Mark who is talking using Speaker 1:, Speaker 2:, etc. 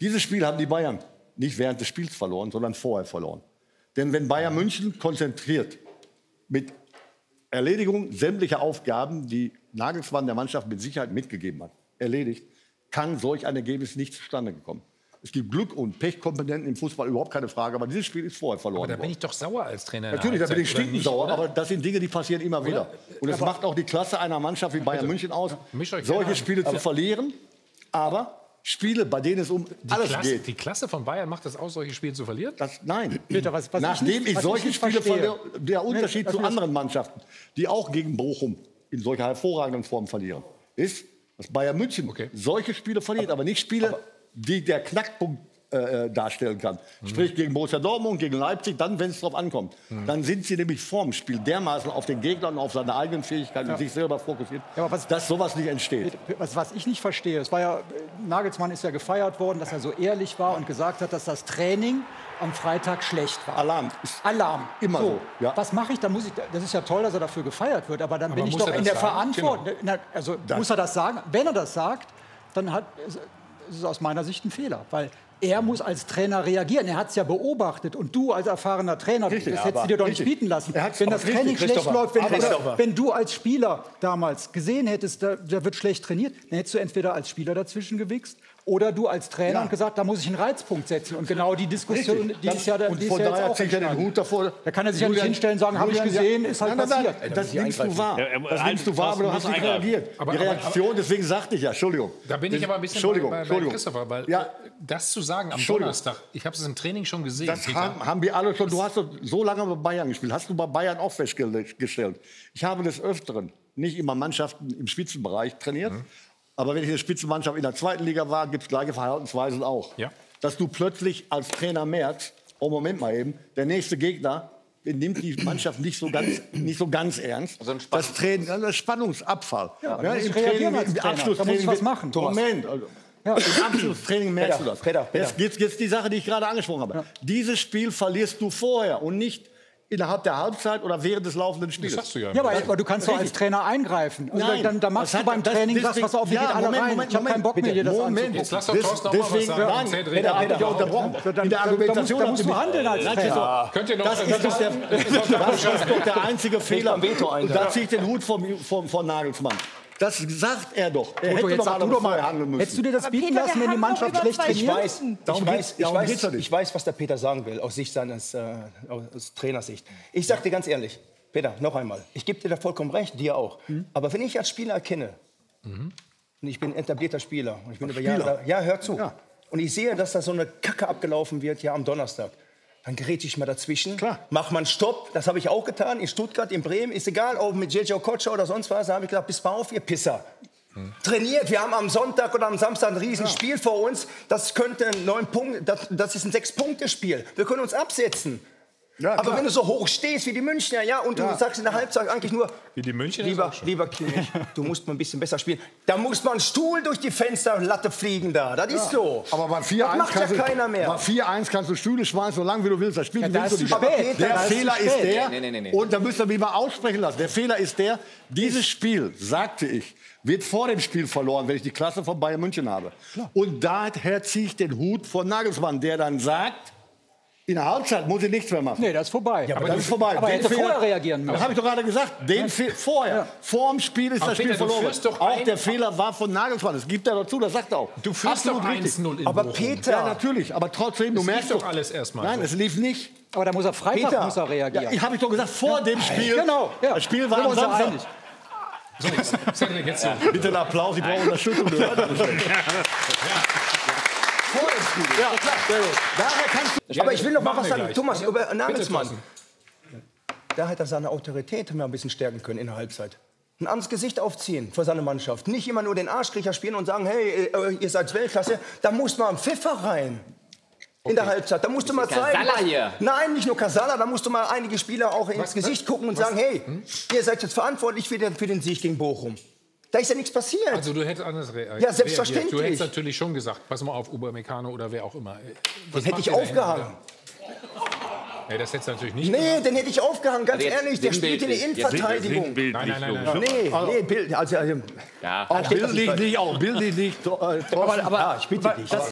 Speaker 1: Dieses Spiel haben die Bayern nicht während des Spiels verloren, sondern vorher verloren. Denn wenn Bayern München konzentriert mit Erledigung sämtlicher Aufgaben, die Nagelsmann der Mannschaft mit Sicherheit mitgegeben hat, erledigt, kann solch ein Ergebnis nicht zustande gekommen. Es gibt Glück- und Pechkomponenten im Fußball, überhaupt keine Frage. Aber dieses Spiel ist vorher verloren
Speaker 2: Aber da bin ich doch sauer als Trainer.
Speaker 1: Natürlich, da bin ich
Speaker 2: Halbzeit, oder
Speaker 1: stinkend
Speaker 2: nicht,
Speaker 1: sauer,
Speaker 2: oder?
Speaker 1: aber das sind Dinge, die passieren immer wieder. Und es macht auch die Klasse einer Mannschaft wie Bayern München aus, solche. Spiele zu verlieren. Aber Spiele, bei denen es um
Speaker 2: die
Speaker 1: alles
Speaker 2: Klasse,
Speaker 1: geht,
Speaker 2: die Klasse von Bayern macht das aus, solche Spiele zu verlieren?
Speaker 1: das, nein.
Speaker 3: Peter, was- was ich
Speaker 1: Nachdem
Speaker 3: nicht-
Speaker 1: ich,
Speaker 3: was ich
Speaker 1: solche
Speaker 3: nicht
Speaker 1: Spiele
Speaker 3: verstehe.
Speaker 1: verliere, der Unterschied
Speaker 3: was
Speaker 1: zu anderen Mannschaften, die auch gegen Bochum in solcher hervorragenden Form verlieren, ist, dass Bayern München
Speaker 2: Okay.
Speaker 1: solche Spiele verliert, aber, nicht Spiele, die der Knackpunkt äh, äh, darstellen kann.
Speaker 3: Mhm.
Speaker 1: Sprich gegen Borussia Dortmund, gegen Leipzig, dann, wenn es darauf ankommt.
Speaker 3: Mhm.
Speaker 1: Dann sind sie nämlich vorm Spiel dermaßen auf den Gegner und auf seine eigenen Fähigkeiten und sich selber fokussiert,
Speaker 3: Ja, aber was-
Speaker 1: dass sowas nicht entsteht.
Speaker 3: Was, was ich nicht verstehe, es war ja, Nagelsmann ist ja gefeiert worden, dass er so ehrlich war und gesagt hat, dass das Training am Freitag schlecht war.
Speaker 1: Alarm. Ist
Speaker 3: Alarm.
Speaker 1: Immer so, ja.
Speaker 3: Was mache ich? Da muss ich, das ist ja toll, dass er dafür gefeiert wird, aber dann bin ich doch in
Speaker 2: das
Speaker 3: der
Speaker 2: sagen?
Speaker 3: Verantwortung. Na, Also muss er das sagen? Wenn er das sagt, dann hat, ist es aus meiner Sicht ein Fehler, weil er muss als Trainer reagieren. Er hat es ja beobachtet und du als erfahrener Trainer,
Speaker 1: Richtig,
Speaker 3: das hättest du dir doch nicht bieten lassen.
Speaker 1: Er
Speaker 3: Wenn das Training schlecht läuft, wenn,
Speaker 1: Aber
Speaker 3: oder, wenn du als Spieler damals gesehen hättest, da, der wird schlecht trainiert, dann hättest du entweder als Spieler dazwischen gewichst oder du als Trainer
Speaker 1: Ja.
Speaker 3: und gesagt, da muss ich einen Reizpunkt setzen. Und genau die Diskussion,
Speaker 1: Richtig.
Speaker 3: die ist ja,
Speaker 1: und
Speaker 3: die ist
Speaker 1: von
Speaker 3: ja jetzt
Speaker 1: daher
Speaker 3: auch
Speaker 1: ziehe ich ja den. Hut davor.
Speaker 3: Da kann er sich ja nicht hinstellen und sagen, habe ich
Speaker 1: Julian,
Speaker 3: gesehen, ist halt
Speaker 1: nein, nein,
Speaker 3: passiert.
Speaker 1: Nein, das nimmst du wahr.
Speaker 4: Er-
Speaker 1: Das nimmst du wahr, aber du hast nicht reagiert.
Speaker 2: Aber-
Speaker 1: die Reaktion, deswegen sagte ich ja, Entschuldigung.
Speaker 2: Da bin ich aber ein bisschen
Speaker 1: Entschuldigung,
Speaker 2: bei. Christopher, weil das zu sagen am. Donnerstag, ich habe es im Training schon gesehen.
Speaker 1: Das haben, haben wir alle schon. Du hast so lange bei Bayern gespielt. Hast du bei Bayern auch festgestellt? Ich habe des Öfteren nicht immer Mannschaften im Spitzenbereich trainiert.
Speaker 2: Mhm.
Speaker 1: Aber wenn ich eine Spitzenmannschaft in der zweiten Liga war, gibt es gleiche Verhaltensweisen auch.
Speaker 2: Ja.
Speaker 1: Dass du plötzlich als Trainer merkst, oh Moment mal eben, der nächste Gegner nimmt die Mannschaft nicht so ganz, nicht so ganz ernst.
Speaker 5: Also
Speaker 1: das Training, das ist Spannungsabfall.
Speaker 3: Ja, ich reagieren als
Speaker 1: im
Speaker 3: Trainer. Da
Speaker 1: Abschlusstraining
Speaker 3: muss ich was machen, Thomas.
Speaker 1: Moment, also, im Abschlusstraining merkst
Speaker 5: Peter,
Speaker 1: du das.
Speaker 5: Peter, Peter.
Speaker 1: Jetzt jetzt die Sache, die ich gerade angesprochen habe. Dieses Spiel verlierst du vorher und nicht innerhalb der Halbzeit oder während des laufenden
Speaker 2: Das
Speaker 1: Spiels.
Speaker 2: sagst du ja.
Speaker 3: Ja, aber, aber du kannst doch als. Trainer eingreifen. Also
Speaker 1: Nein,
Speaker 3: dann, dann machst
Speaker 1: das
Speaker 3: du
Speaker 1: hat-
Speaker 3: beim
Speaker 1: das-
Speaker 3: Training, sagst,
Speaker 1: deswegen-
Speaker 3: pass auf,
Speaker 1: ja,
Speaker 3: gehen alle
Speaker 1: Moment,
Speaker 3: rein.
Speaker 1: Moment,
Speaker 3: ich habe keinen Bock mehr, dir das
Speaker 1: Moment.
Speaker 2: Jetzt lass doch Thorsten auch mal was
Speaker 1: deswegen-
Speaker 2: sagen.
Speaker 1: Nein,
Speaker 2: Erzählt
Speaker 1: Peter, ich
Speaker 2: weiter.
Speaker 1: unterbrochen.
Speaker 3: dann-
Speaker 1: In der Argumentation
Speaker 3: da musst du handeln als Trainer.
Speaker 2: Könnt ihr noch-
Speaker 1: Das ist doch der, das ist doch der einzige Fehler. Und da ziehe ich den Hut vom, vom, von Nagelsmann. Das sagt er doch. Er hätte
Speaker 3: jetzt
Speaker 1: doch
Speaker 3: sag
Speaker 1: mal
Speaker 3: du doch mal,
Speaker 1: handeln müssen.
Speaker 3: hättest du dir das
Speaker 6: Aber
Speaker 3: bieten
Speaker 6: Peter,
Speaker 3: lassen, wenn die Mannschaft schlecht trainiert?
Speaker 5: Ich weiß,
Speaker 1: Darum
Speaker 5: ich, weiß, ich, weiß, ich weiß, was der Peter sagen will, aus Sicht seines äh, aus Trainersicht. Ich sag dir ganz ehrlich, Peter, noch einmal, ich gebe dir da vollkommen recht, dir auch.
Speaker 1: Mhm.
Speaker 5: Aber wenn ich als Spieler erkenne, und ich bin etablierter Spieler, und ich bin über? Jahre, da- ja, hör zu,
Speaker 1: Ja.
Speaker 5: und ich sehe, dass da so eine Kacke abgelaufen wird, ja, am Donnerstag. Dann gerät ich mal dazwischen,
Speaker 1: Klar.
Speaker 5: mach mal einen Stopp. Das habe ich auch getan, in Stuttgart, in Bremen. Ist egal, ob mit JJ Okocha oder sonst was. Da habe ich gesagt, bis mal auf, ihr Pisser. Trainiert, wir haben am Sonntag oder am Samstag ein Riesenspiel vor uns. Das könnte ein neun Punkte, das, das ist ein Sechs-Punkte-Spiel. Wir können uns absetzen.
Speaker 1: Ja,
Speaker 5: Aber
Speaker 1: klar.
Speaker 5: wenn du so hoch stehst wie die Münchner, ja, und du
Speaker 1: Ja.
Speaker 5: sagst in der Halbzeit eigentlich nur,
Speaker 2: Wie die Münchner
Speaker 5: lieber, lieber Kimmich, du musst mal ein bisschen besser spielen. Da muss man einen Stuhl durch die Fensterlatte fliegen da. Das ist so.
Speaker 1: Aber bei 4-1
Speaker 5: das macht ja
Speaker 1: kannst du-
Speaker 5: keiner mehr.
Speaker 1: Bei 4-1 kannst du Stühle schmeißen, so lange wie du willst. Das Spiel
Speaker 3: Ja, da
Speaker 1: willst du
Speaker 3: ist
Speaker 1: nicht.
Speaker 3: zu spät.
Speaker 1: Der Fehler
Speaker 3: spät.
Speaker 1: ist der,
Speaker 5: Nee, nee, nee, nee.
Speaker 1: und da müsst ihr mich mal aussprechen lassen. Der Fehler ist der, dieses Spiel, sagte ich, wird vor dem Spiel verloren, wenn ich die Klasse von Bayern München habe. Und daher ziehe ich den Hut von Nagelsmann, der dann sagt, in der Halbzeit muss ich nichts mehr machen.
Speaker 3: Nee, das ist vorbei.
Speaker 1: aber das ist vorbei.
Speaker 3: aber er
Speaker 1: Den
Speaker 3: hätte
Speaker 1: Fehler-
Speaker 3: vorher reagieren müssen.
Speaker 1: Das habe ich doch gerade gesagt. Den Fe vorher.
Speaker 3: Ja.
Speaker 1: Vor dem Spiel ist
Speaker 2: Aber
Speaker 1: das Spiel
Speaker 2: Peter, du
Speaker 1: verloren. Auch der Fehler war von Nagelsmann. Das gibt er dazu, das sagt er auch.
Speaker 2: Du führst
Speaker 1: Absolut
Speaker 2: doch
Speaker 1: richtig.
Speaker 2: 1-0 in
Speaker 5: Aber
Speaker 2: Bochum.
Speaker 5: Peter,
Speaker 1: Ja, natürlich. Aber trotzdem, du
Speaker 2: Es
Speaker 1: merkst
Speaker 2: doch alles erstmal
Speaker 1: Nein,
Speaker 2: so.
Speaker 1: es lief nicht.
Speaker 3: Aber da muss er Freitag
Speaker 5: Peter.
Speaker 3: muss er reagieren.
Speaker 1: Ja, ich habe ich doch gesagt, vor dem Spiel.
Speaker 3: Genau, ja.
Speaker 1: Das Spiel war am
Speaker 3: ja
Speaker 1: Samstag.
Speaker 3: einig.
Speaker 2: So, jetzt, Cedric, jetzt so.
Speaker 1: Bitte einen Applaus, ich brauche Unterstützung. Du hörst das nicht. Vor dem Spiel. Ja, klar. Sehr gut. Daher kannst du
Speaker 5: aber ich will noch mal was sagen.
Speaker 2: gleich.
Speaker 5: Thomas, über
Speaker 2: Bitte,
Speaker 5: Nagelsmann.
Speaker 2: Thorsten.
Speaker 5: Da hat er seine Autorität mal ein bisschen stärken können in der Halbzeit. Ein anderes Gesicht aufziehen vor seiner Mannschaft. Nicht immer nur den Arschkriecher spielen und sagen, hey, äh, ihr seid Weltklasse. Da muss mal ein Pfiffer rein. In der Halbzeit. Da musst du mal zeigen.
Speaker 7: Kasala hier.
Speaker 5: Nein, nicht nur Kasala. Da musst du mal einige Spieler auch ins
Speaker 2: Was-
Speaker 5: Gesicht
Speaker 2: was-
Speaker 5: gucken und
Speaker 2: was-
Speaker 5: sagen, hey,
Speaker 2: Hm?
Speaker 5: ihr seid jetzt verantwortlich für den, für den Sieg gegen Bochum. Da ist ja nichts passiert.
Speaker 2: Also du hättest anders reagiert.
Speaker 5: Ja, selbstverständlich.
Speaker 2: Du hättest natürlich schon gesagt, pass mal auf, Upamecano oder wer auch immer. Was
Speaker 5: den hätte ich aufgehangen.
Speaker 2: Nee, das hättest du natürlich nicht
Speaker 5: Nee, den hätte ich aufgehangen, ganz
Speaker 7: Also jetzt
Speaker 5: ehrlich. Der spielt in der Innenverteidigung.
Speaker 4: Bild
Speaker 2: Nein, nein, nein, nein.
Speaker 5: Nee, nee, Bild. Also, ähm,
Speaker 7: Ja.
Speaker 1: auch bildlich nicht, auch bildlich nicht. äh,
Speaker 5: aber, aber ja, ich bitte dich.